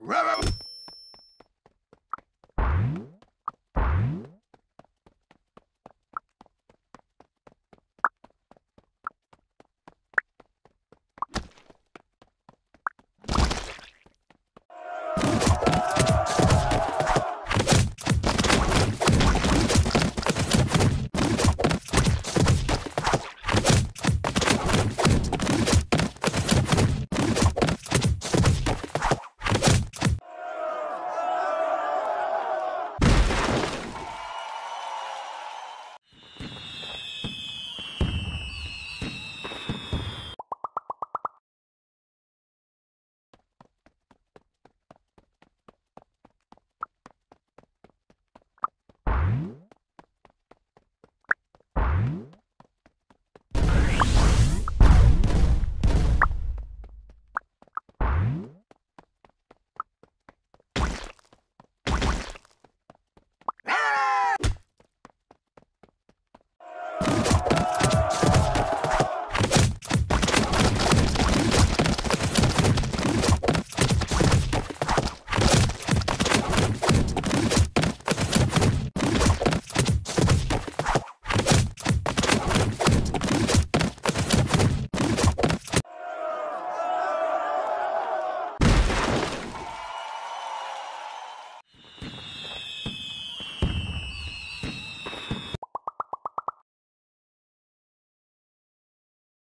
Rubber.